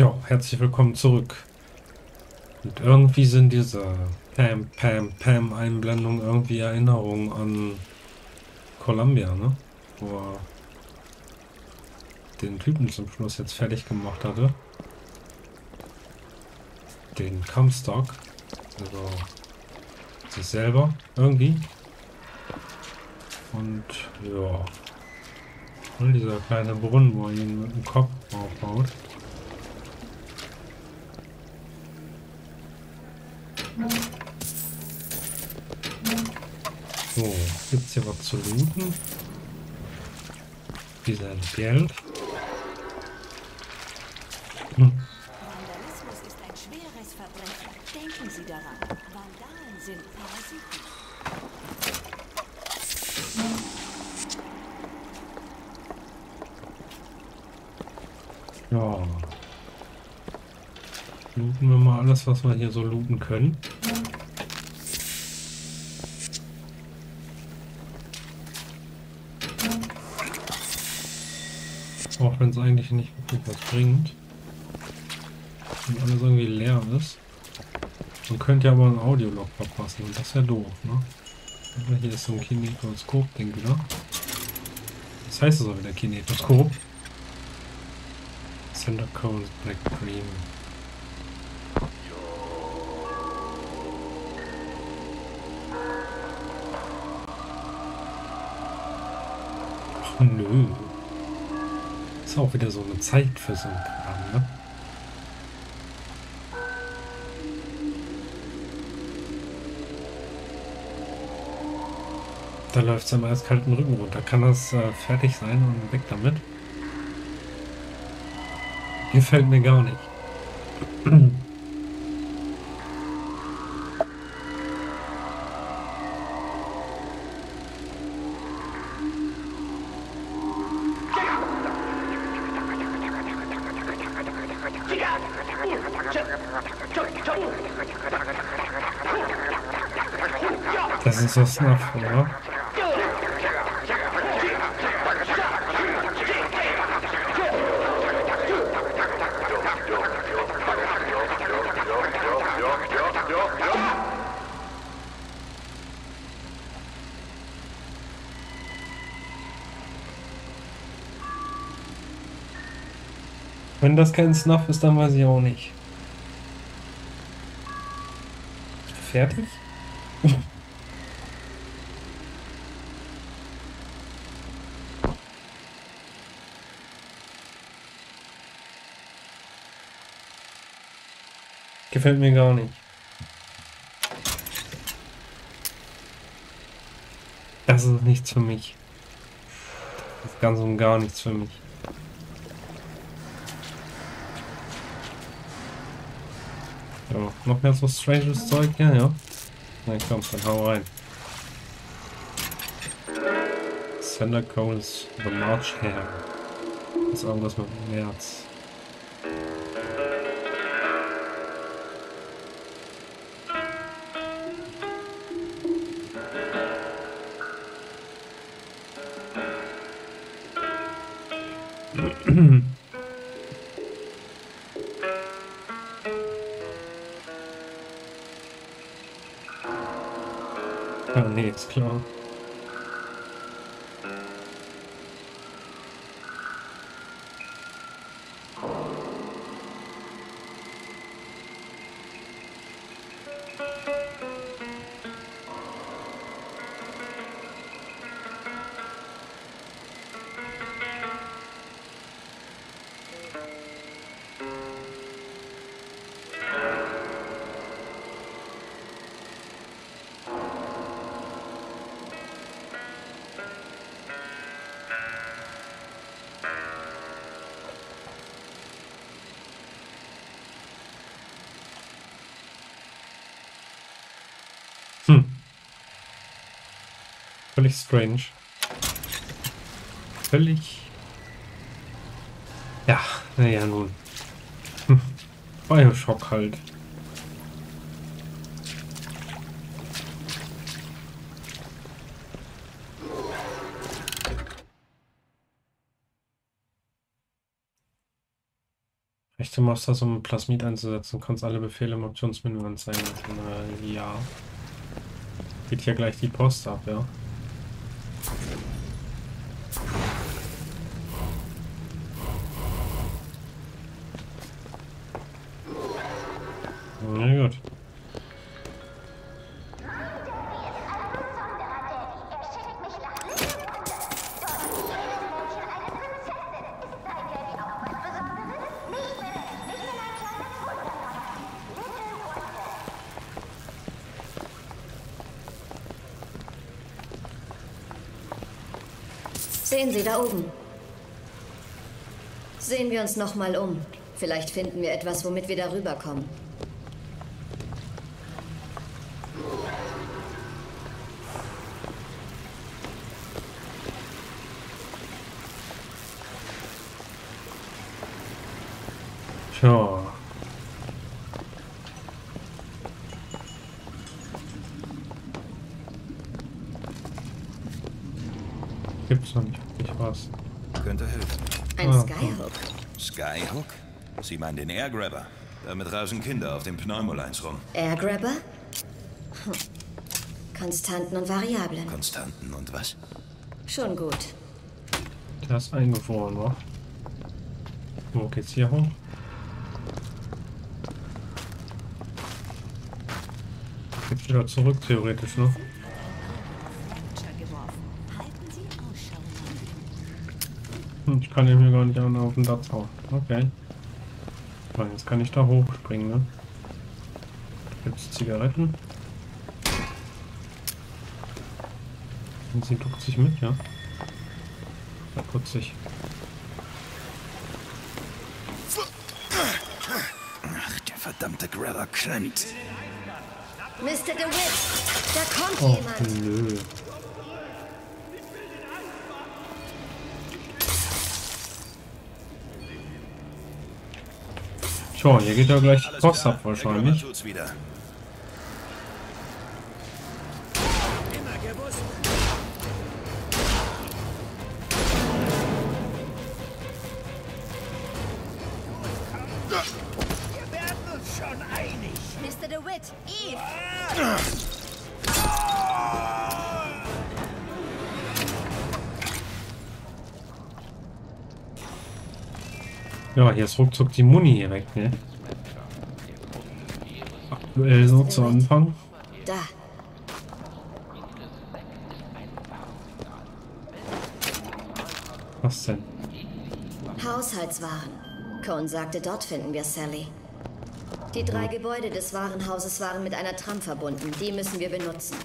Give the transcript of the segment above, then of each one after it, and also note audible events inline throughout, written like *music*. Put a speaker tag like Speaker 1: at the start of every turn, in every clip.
Speaker 1: Ja, herzlich willkommen zurück. Und irgendwie sind diese Pam, Pam, Pam Einblendungen irgendwie Erinnerungen an Columbia, ne? Wo er den Typen zum Schluss jetzt fertig gemacht hatte. Den Comstock. Also sich selber irgendwie. Und ja. Und dieser kleine Brunnen, wo er ihn mit dem Kopf aufbaut. So, gibt's hier was zu looten? Dieser Geld. Hm.
Speaker 2: Vandalismus ist ein schweres Verbrechen. Denken Sie daran. Vandalen sind Parasiten.
Speaker 1: Ja. Looten wir mal alles, was wir hier so looten können. Auch wenn es eigentlich nicht wirklich was bringt. Und alles irgendwie leer ist. Man könnte ja aber ein Audiolog verpassen und das ist ja doof, ne? Aber hier ist so ein Kinetoskop-Ding wieder. Das heißt es auch wieder Kinetoskop. Center Cones Black Cream. Ach nö. Ist auch wieder so eine Zeit für so ein Kram, ne? Da läuft es am eiskalten Rücken runter. Kann das äh, fertig sein und weg damit? Gefällt mir gar nicht. *clears throat* Snuff, oder? Wenn das kein Snuff ist, dann weiß ich auch nicht. Fertig? Gefällt mir gar nicht. Das ist nichts für mich. Das ist ganz und gar nichts für mich. So, noch mehr so stranges Zeug? Ja, ja. Na komm, dann hau rein. Sender Cones The March Hare. Das ist irgendwas mit März. Ah, nee, Völlig strange. Völlig. Ja, naja, nun. Hm. Bioshock halt. Machst das, um Plasmid einzusetzen, kannst alle Befehle im Optionsmenü anzeigen. Äh, ja. Geht hier gleich die Post ab, ja.
Speaker 3: Sehen Sie da oben. Sehen wir uns noch mal um. Vielleicht finden wir etwas, womit wir darüber kommen.
Speaker 1: Tja. Gibt's noch nicht wirklich was.
Speaker 4: Könnte helfen.
Speaker 3: Ein
Speaker 1: Ah,
Speaker 3: Skyhook.
Speaker 4: Skyhook? Sie meinen den Airgrabber. Damit rausen Kinder auf den Pneumolines rum.
Speaker 3: Airgrabber? Hm. Konstanten und Variablen.
Speaker 4: Konstanten und was?
Speaker 3: Schon gut.
Speaker 1: Der ist eingefroren, wa? Wo geht's hier hoch? Geht's wieder zurück, theoretisch, ne? Ich kann ihn hier gar nicht an auf den Datz hauen. Okay. So, jetzt kann ich da hochspringen, ne? Gibt's Zigaretten? Und sie duckt sich mit, ja? Da putzig.
Speaker 4: Ach, der verdammte Grabber klemmt.
Speaker 3: Mr. DeWitt, da kommt
Speaker 1: Oh,
Speaker 3: jemand.
Speaker 1: nö. Tja, hier geht ja gleich die Post ab wahrscheinlich.
Speaker 3: Mr. DeWitt, Eve!
Speaker 1: Ja, hier ist ruckzuck die Muni hier weg, ne? Aktuell so zu Anfang.
Speaker 3: Da.
Speaker 1: Was denn?
Speaker 3: Haushaltswaren. Cohn sagte, dort finden wir Sally. Die drei Gebäude des Warenhauses waren mit einer Tram verbunden. Die müssen wir benutzen.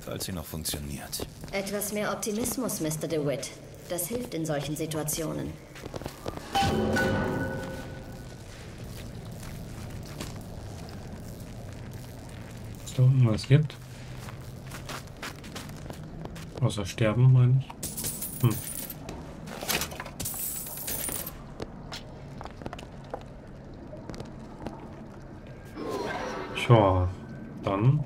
Speaker 4: Falls sie noch funktioniert.
Speaker 3: Etwas mehr Optimismus, Mr. DeWitt. Das hilft in solchen Situationen.
Speaker 1: Da unten was gibt? Außer sterben, meine ich. Hm. Tja, dann.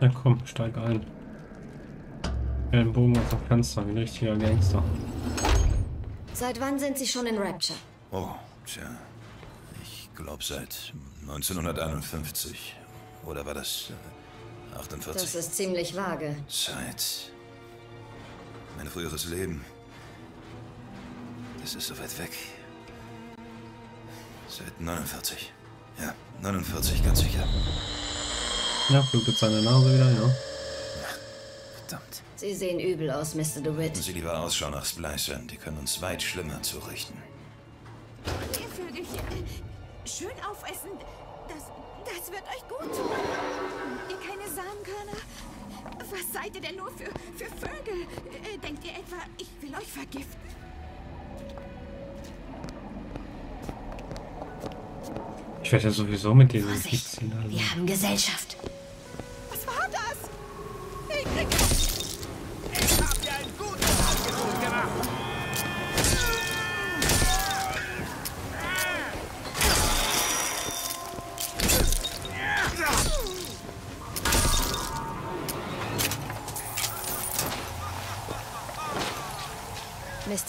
Speaker 1: Na komm, steig ein. Ellenbogen auf das Fenster, wie ein richtiger Gangster.
Speaker 3: Seit wann sind Sie schon in Rapture?
Speaker 4: Oh, tja. Ich glaube seit 1951. Oder war das äh, 48?
Speaker 3: Das ist ziemlich vage.
Speaker 4: Zeit. Mein früheres Leben. Das ist so weit weg. Seit 49. Ja, 49, ganz sicher.
Speaker 1: Ja, blutet seine Nase wieder, ja.
Speaker 4: Verdammt.
Speaker 3: Sie sehen übel aus, Mr. DeWitt.
Speaker 4: Sie lieber Ausschau nach Splicern. Die können uns weit schlimmer zurichten.
Speaker 2: Ihr Vögelchen. Schön aufessen. Das, das wird euch gut tun. Ihr keine Samenkörner? Was seid ihr denn nur für, für Vögel? Äh, Denkt ihr etwa, ich will euch vergiften?
Speaker 1: Ich werde ja sowieso mit diesem. Also.
Speaker 3: wir haben Gesellschaft.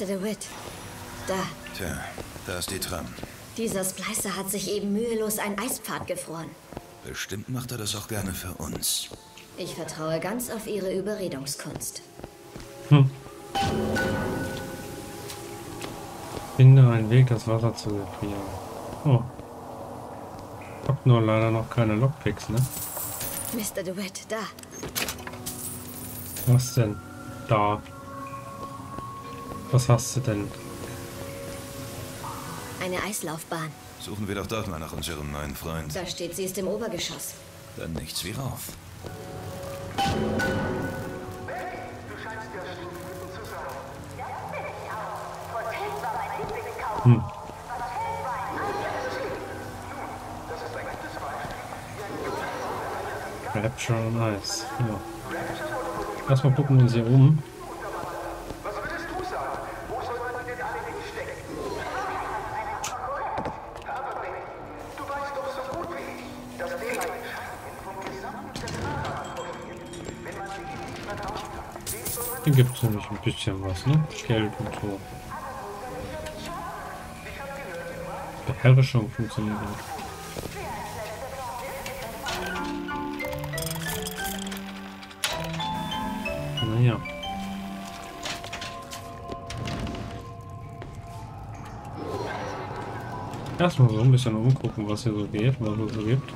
Speaker 3: Mr. DeWitt, da.
Speaker 4: Tja, da ist die Tram.
Speaker 3: Dieser Splicer hat sich eben mühelos einen Eispfad gefroren.
Speaker 4: Bestimmt macht er das auch gerne für uns.
Speaker 3: Ich vertraue ganz auf Ihre Überredungskunst.
Speaker 1: Finde einen Weg, das Wasser zu gefrieren. Oh. Hab nur leider noch keine Lockpicks, ne?
Speaker 3: Mr. DeWitt, da.
Speaker 1: Was denn? Da. Was hast du denn?
Speaker 3: Eine Eislaufbahn.
Speaker 4: Suchen wir doch dort mal nach unserem neuen Freund.
Speaker 3: Da steht, sie ist im Obergeschoss.
Speaker 4: Dann nichts wie rauf.
Speaker 1: Rapture on Ice. Ja. Erstmal gucken wir uns hier um. Hier gibt es nämlich ein bisschen was, ne? Geld und so. Beherrschung funktioniert nicht. Naja. Erstmal so ein bisschen umgucken, was hier so geht, was es so gibt.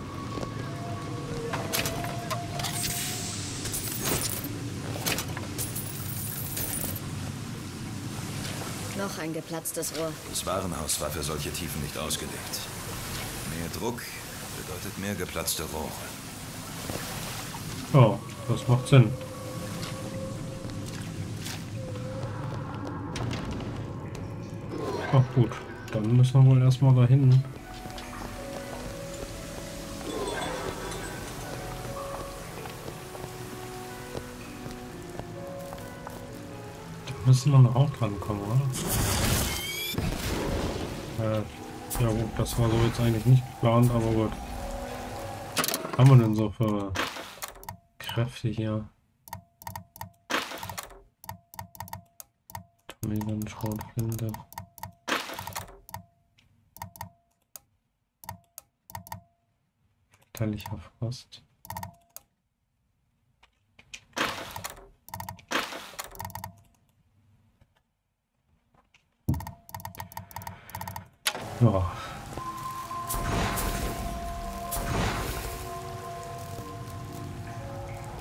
Speaker 3: Ein geplatztes Rohr.
Speaker 4: Das Warenhaus war für solche Tiefen nicht ausgelegt. Mehr Druck bedeutet mehr geplatzte Rohre.
Speaker 1: Oh, das macht Sinn. Ach gut, dann müssen wir wohl erstmal dahin. Müssen wir noch auch dran kommen, oder? Äh, ja gut, das war so jetzt eigentlich nicht geplant, aber gut. Was haben wir denn so für Kräfte hier? Tomegan Schrotflinte. Teiliger Frost. Ja.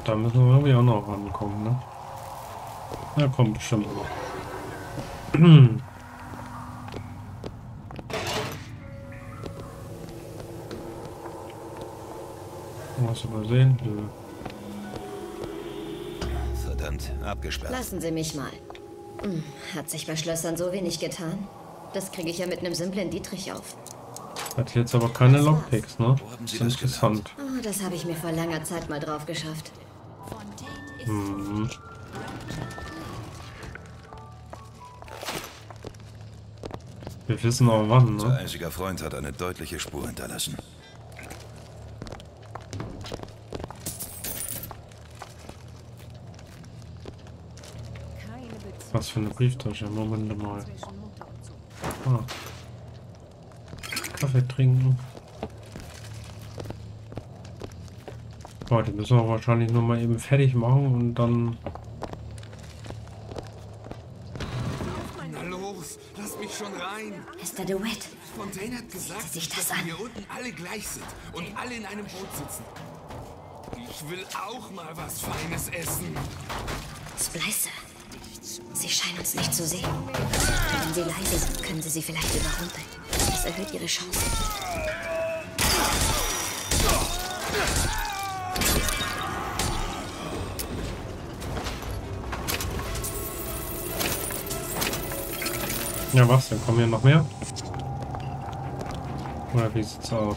Speaker 1: Da müssen wir irgendwie auch noch rankommen, ne? Ja, kommt bestimmt noch. *clears throat* Was übersehen? Nö.
Speaker 4: Verdammt, abgesperrt.
Speaker 3: Lassen Sie mich mal. Hm, Hat sich bei Schlössern so wenig getan? Das kriege ich ja mit einem simplen Dietrich auf.
Speaker 1: Hat jetzt aber keine. Lockpicks, ne? Das ist interessant.
Speaker 3: Oh, das habe ich mir vor langer Zeit mal drauf geschafft.
Speaker 1: Mhm. Wir wissen auch wann,
Speaker 4: Unser
Speaker 1: ne?
Speaker 4: einziger Freund hat eine deutliche Spur hinterlassen.
Speaker 1: Was für eine Brieftasche. Moment mal.
Speaker 2: Sohn.
Speaker 1: Ah. Kaffee trinken. Boah, die müssen wir wahrscheinlich nur mal eben fertig machen und dann.
Speaker 5: Na los, lass mich schon rein.
Speaker 3: Mr. DeWitt,
Speaker 5: Fontaine hat gesagt,
Speaker 3: sich das
Speaker 5: dass
Speaker 3: an?
Speaker 5: wir hier unten alle gleich sind und alle in einem Boot sitzen. Ich will auch mal was Feines essen.
Speaker 3: Splicer. Sie scheinen uns nicht zu sehen. Wenn Sie leise sind, können Sie sie vielleicht überrumpeln. Das erhöht Ihre Chance.
Speaker 1: Ja, was? Dann kommen hier noch mehr? Oder wie sieht's aus?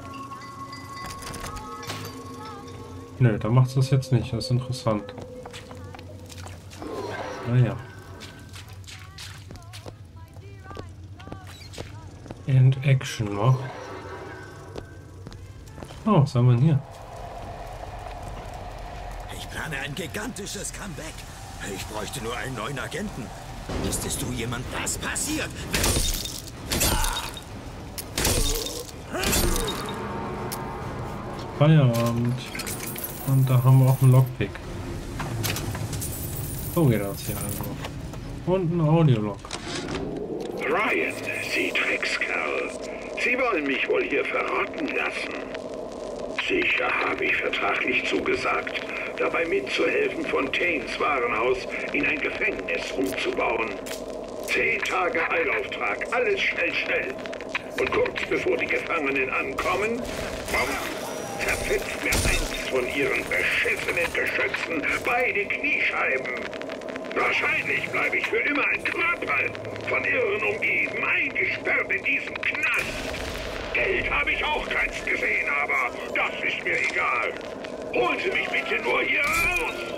Speaker 1: Nö, da macht es jetzt nicht. Das ist interessant. Naja. End Action noch. Oh, was haben wir denn hier?
Speaker 6: Ich plane ein gigantisches Comeback. Ich bräuchte nur einen neuen Agenten. Wüsstest du jemand, was passiert?
Speaker 1: Feierabend. Und da haben wir auch einen Lockpick. So geht das hier also. Und ein Audiolog.
Speaker 7: Ryan, Sie Dreckskerl. Sie wollen mich wohl hier verrotten lassen. Sicher habe ich vertraglich zugesagt, dabei mitzuhelfen, Fontaines Warenhaus in ein Gefängnis umzubauen. Zehn Tage Eilauftrag, alles schnell, schnell. Und kurz bevor die Gefangenen ankommen, bumm, zerfetzt mir eins von ihren beschissenen Geschützen beide Kniescheiben. Wahrscheinlich bleibe ich für immer ein Körper, von Irren umgeben, eingesperrt in diesem Knast. Geld habe ich auch keins gesehen, aber das ist mir egal. Holen Sie mich bitte nur hier raus.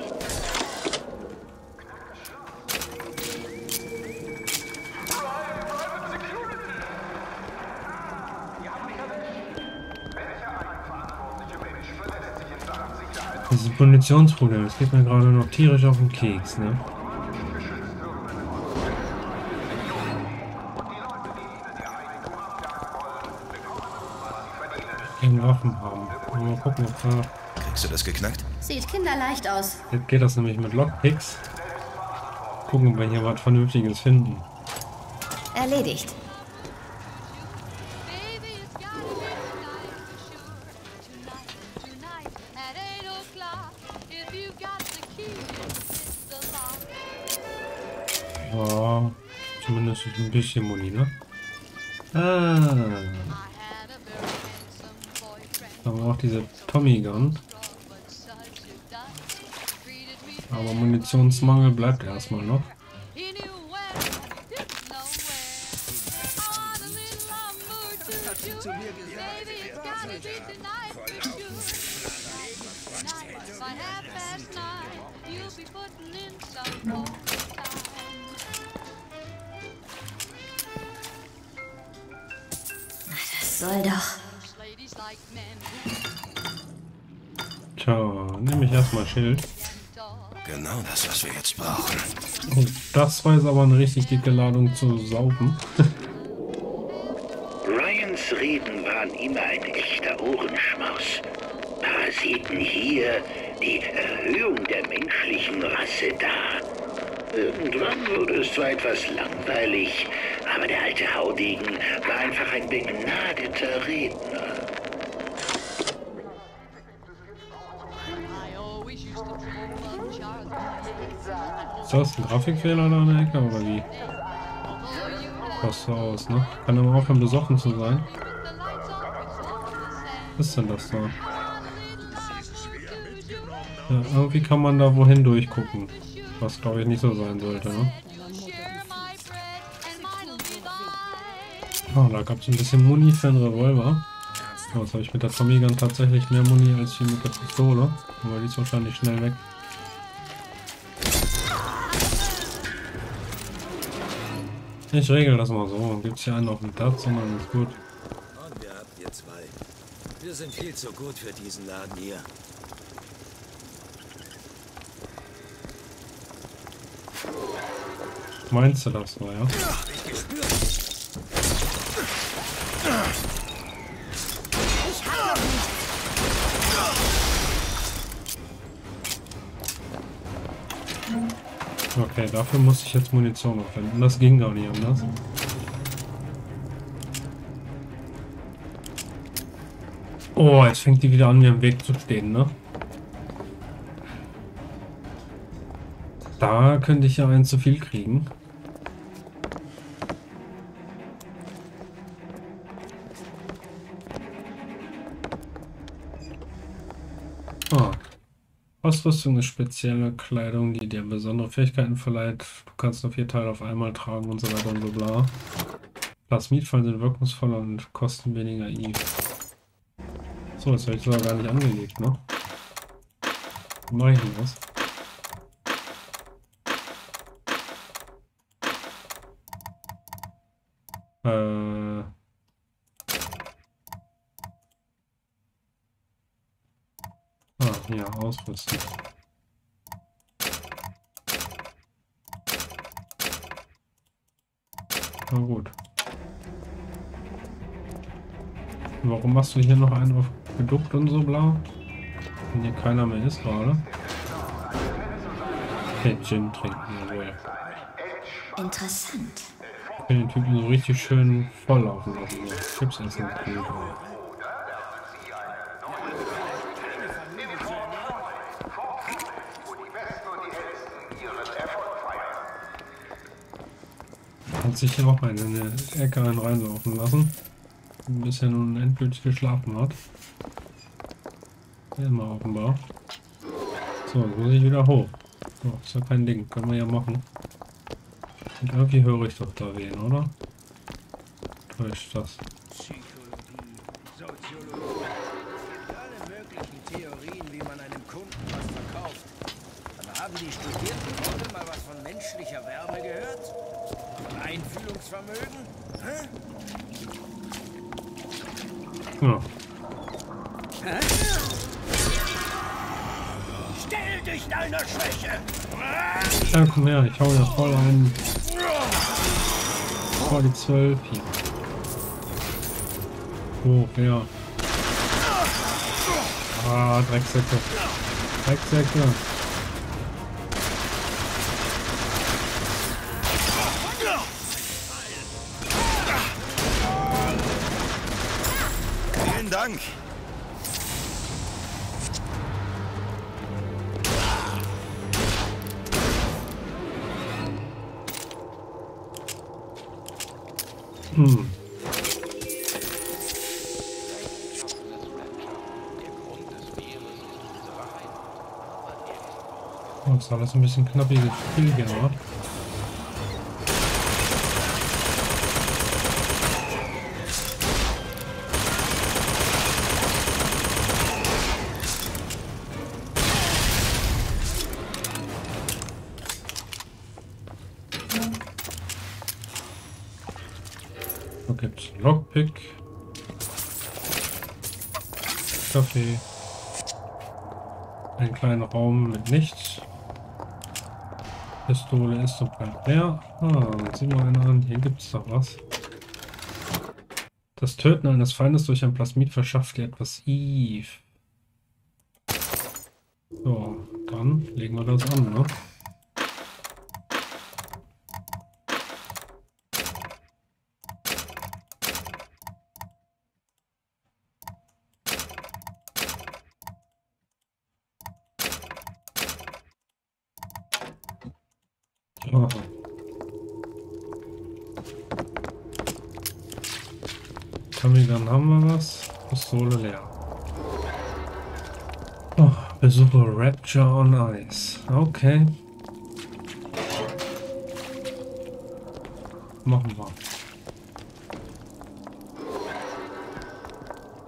Speaker 1: Dieses Munitionsproblem, das geht mir gerade noch tierisch auf den Keks, ne? Gegen Waffen haben. Mal gucken, ob da.
Speaker 4: Kriegst du das geknackt?
Speaker 3: Sieht kinderleicht aus.
Speaker 1: Jetzt geht das nämlich mit Lockpicks. Gucken, ob wir hier was Vernünftiges finden.
Speaker 3: Erledigt.
Speaker 1: Ein bisschen Muni, ne? Ah, haben auch diese Tommy Gun. Aber Munitionsmangel bleibt erstmal noch.
Speaker 8: He
Speaker 3: soll doch.
Speaker 1: Tja, nehme ich erstmal Schild.
Speaker 4: Genau das, was wir jetzt brauchen.
Speaker 1: Oh, das war jetzt aber eine richtig dicke Ladung zu saufen. *laughs*
Speaker 7: Ryans Reden waren immer ein echter Ohrenschmaus. Parasiten hier, die Erhöhung der menschlichen Rasse da. Irgendwann wurde es zwar etwas langweilig, aber der alte Haudegen war einfach ein begnadeter Redner.
Speaker 1: Ist das ein Grafikfehler da an der Ecke oder wie? Passt so aus, ne? Kann aber aufhören, besoffen zu sein. Was ist denn das da? Ja, irgendwie kann man da wohin durchgucken. Was glaube ich nicht so sein sollte, ne? Ah, da gab es ein bisschen Muni für einen Revolver. Oh, jetzt habe ich mit der Tommy Gun tatsächlich mehr Muni als wie mit der Pistole. Aber die ist wahrscheinlich schnell weg. Ich regel das mal so. Gibt es hier einen auf dem Platz und dann ist gut.
Speaker 6: Und wer habt ihr zwei? Wir sind viel zu gut für diesen Laden hier.
Speaker 1: Meinst du das so, ja? Okay, dafür muss ich jetzt Munition aufwenden. Das ging gar nicht anders. Oh, jetzt fängt die wieder an, mir im Weg zu stehen, ne? Da könnte ich ja einen zu viel kriegen. Ausrüstung ist spezielle Kleidung, die dir besondere Fähigkeiten verleiht. Du kannst nur vier Teile auf einmal tragen und so weiter und so bla. Plasmidfallen sind wirkungsvoller und kosten weniger I. So, das habe ich sogar gar nicht angelegt, ne? Wie mache ich denn das? Äh. Ah, ausrüsten. Na gut. Warum machst du hier noch einen auf geduckt und so blau? Wenn hier keiner mehr ist gerade. Okay, Gin trinken, jawohl.
Speaker 3: Interessant.
Speaker 1: Ich will den Typen so richtig schön volllaufen lassen. Chips essen. Gut. Hat sich hier auch einen in eine Ecke reinlaufen lassen. Bis er nun endgültig geschlafen hat. Immer offenbar. So, jetzt muss ich wieder hoch. So, ist ja kein Ding. Können wir ja machen. Und irgendwie höre ich doch da wen, oder? Täuscht das?
Speaker 9: Die studierten Leute mal was von menschlicher Wärme gehört? Einfühlungsvermögen? Hä?
Speaker 1: Ja.
Speaker 9: Stell dich deiner Schwäche!
Speaker 1: ja, komm her, ich hau ja voll ein. Vor die 12 hier. Oh, ja. Ah, Drecksäcke. Drecksäcke. Oh, ist alles ein bisschen knappiges Spiel gerade. Da gibt's Lockpick. Kaffee. Ein kleiner Raum mit nichts. Pistole ist und bleibt leer. Ah, sieh mal einer an. Hier gibt's doch was. Das Töten eines Feindes durch ein Plasmid verschafft dir etwas Eve. So, dann legen wir das an, ne? Aha. Kamigan haben wir was. Pistole leer. Oh, Besuche Rapture on Ice. Okay. Machen wir.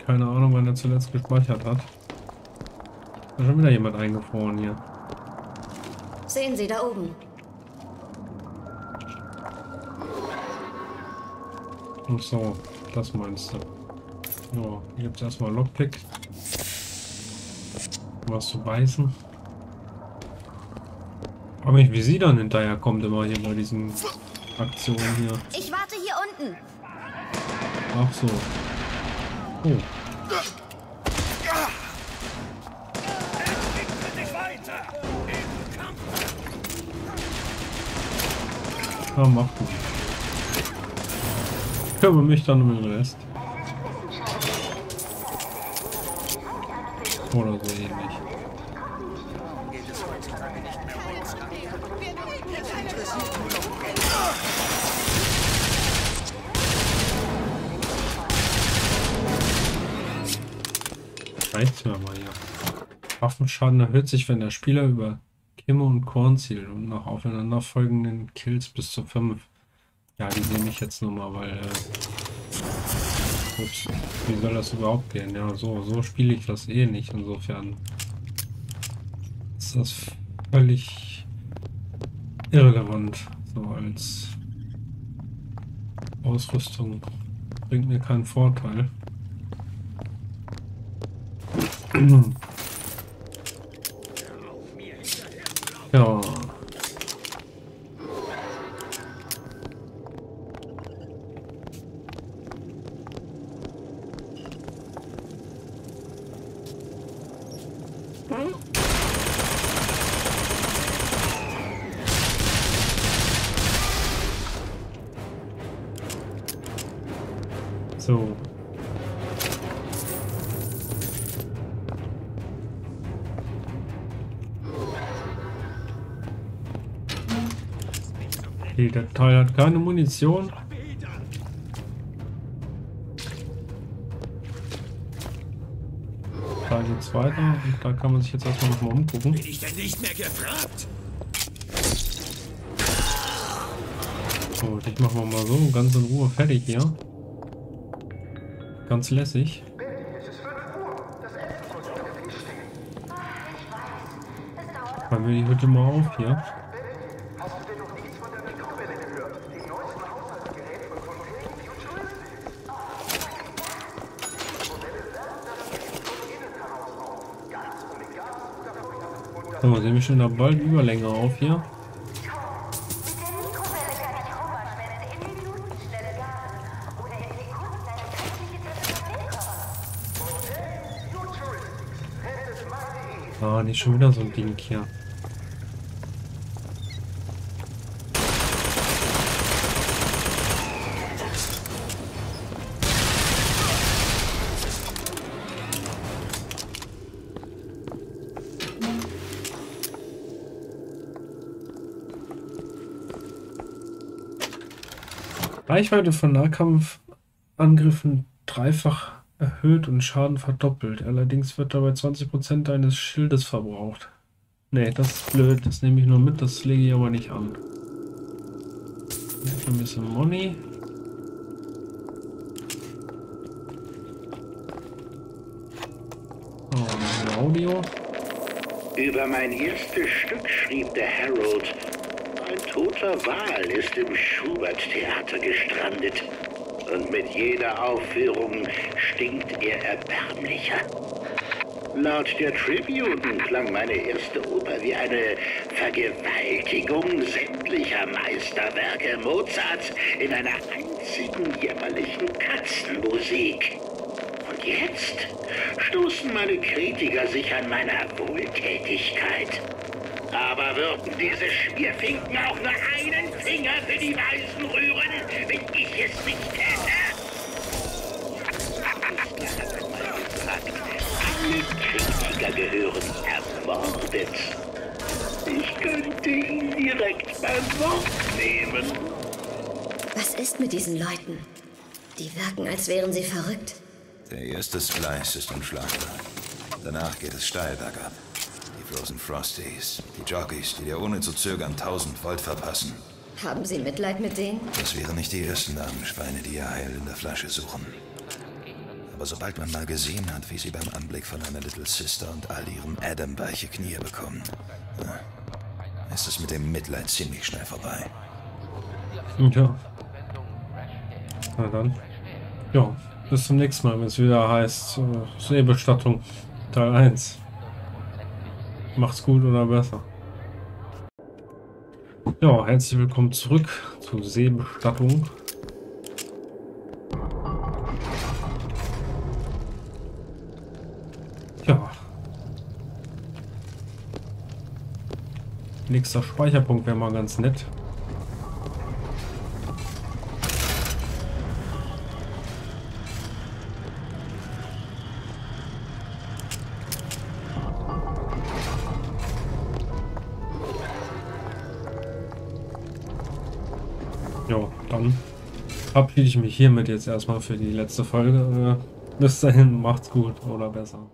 Speaker 1: Keine Ahnung, wann er zuletzt gespeichert hat. Ist schon wieder jemand eingefroren hier.
Speaker 3: Sehen Sie da oben.
Speaker 1: Ach so, das meinst du. So, hier gibt es erstmal Lockpick. Was zu beißen. Frag mich, wie sie dann hinterher kommt immer hier bei diesen Aktionen hier.
Speaker 3: Ich warte hier unten.
Speaker 1: Ach so. Oh, ja, mach du. Ich kümmere mich dann um den Rest. Oder so ähnlich. Reicht's mir mal hier. Waffenschaden erhöht sich, wenn der Spieler über Kimme und Korn zielt und nach aufeinanderfolgenden Kills bis zu 5. Ja, die nehme ich jetzt nur mal, weil... Äh, gut, wie soll das überhaupt gehen? Ja, so, so spiele ich das eh nicht. Insofern ist das völlig irrelevant. So als Ausrüstung bringt mir keinen Vorteil. *clears throat* ja. Der Teil hat keine Munition. Da geht's weiter und da kann man sich jetzt erstmal nochmal umgucken.
Speaker 6: Bin ich denn nicht mehr gefragt?
Speaker 1: Gut, ich mache mal so ganz in Ruhe fertig hier. Ganz lässig. Räumen wir die Hütte mal auf hier. Sehen wir schon da bald Überlänge auf hier. Ah, nicht schon wieder so ein Ding hier. Reichweite von Nahkampfangriffen dreifach erhöht und Schaden verdoppelt. Allerdings wird dabei 20% deines Schildes verbraucht. Ne, das ist blöd. Das nehme ich nur mit. Das lege ich aber nicht an. Ein bisschen Money. Oh, ein Audio.
Speaker 10: Über mein erstes Stück schrieb der Herald, toter Wal ist im Schubert-Theater gestrandet. Und mit jeder Aufführung stinkt er erbärmlicher. Laut der Tributen klang meine erste Oper wie eine Vergewaltigung sämtlicher Meisterwerke Mozarts in einer einzigen jämmerlichen Katzenmusik. Und jetzt stoßen meine Kritiker sich an meiner Wohltätigkeit. Aber würden diese Schmierfinken auch nur einen Finger für die Weisen rühren, wenn ich es nicht täte? Alle Kritiker gehören ermordet. Ich könnte ihn direkt beim Wort nehmen.
Speaker 3: Was ist mit diesen Leuten? Die wirken, als wären sie verrückt.
Speaker 4: Der erste Splice ist unschlagbar. Danach geht es steil bergab. Die Frozen Frosties, die Jockeys, die dir ohne zu zögern 1000 Volt verpassen.
Speaker 3: Haben Sie Mitleid mit denen?
Speaker 4: Das wären nicht die ersten armen Schweine, die ihr Heil in der Flasche suchen. Aber sobald man mal gesehen hat, wie sie beim Anblick von einer Little Sister und all ihrem Adam weiche Knie bekommen, ist es mit dem Mitleid ziemlich schnell vorbei.
Speaker 1: Ja. Na dann. Ja, bis zum nächsten Mal, wenn es wieder heißt äh, Seebestattung Teil 1. Macht's gut oder besser. Ja, herzlich willkommen zurück zur Seebestattung. Ja. Nächster Speicherpunkt wäre mal ganz nett. Verabschiede ich mich hiermit jetzt erstmal für die letzte Folge. Bis dahin, macht's gut oder besser.